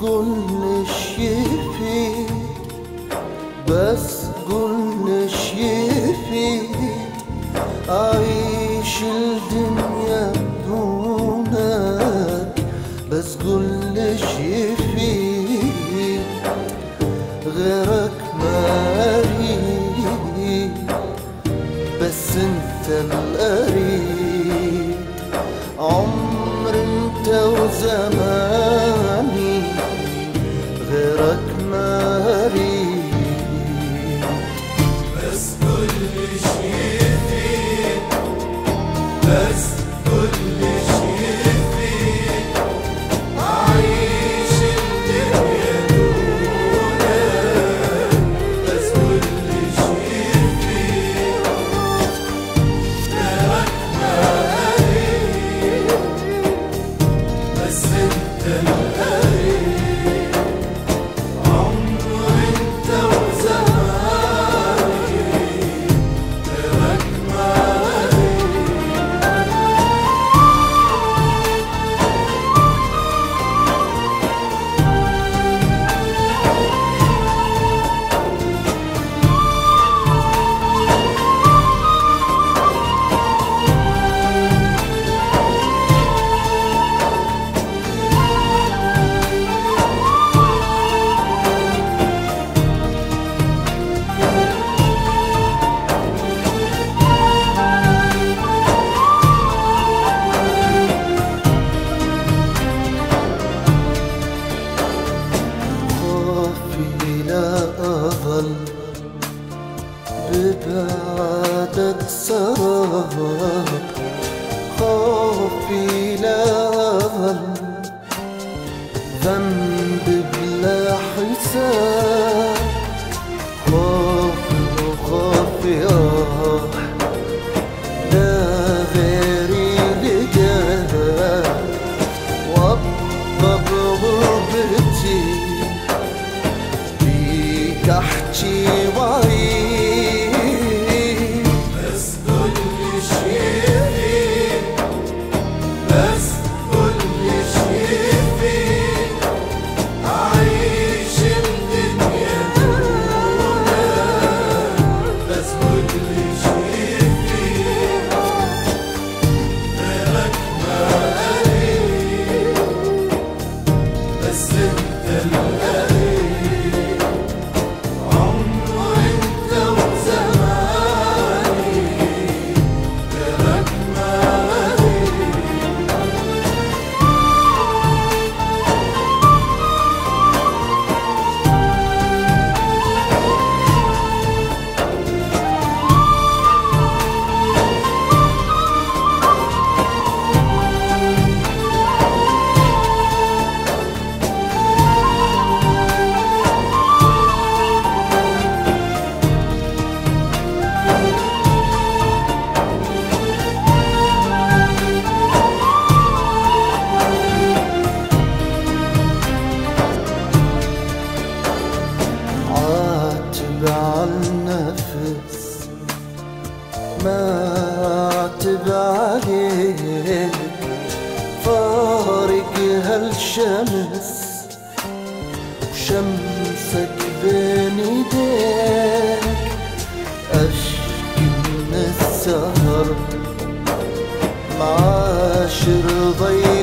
قول يفيد بس قول يفيد أعيش الدنيا دونك بس قول يفيد غيرك ما بس انت القريب عمر انت وزماني kulli şey ببعدك سراب خوفي لا أظل ذنب بلا حساب خوفي وخوفي آه لا غيري لقاه وابقى بغربتي بيك احكي عالنفس ما عاتب عليك فارق هالشمس وشمسك بين ايديك. أشكي من السهر معاشر ضيق.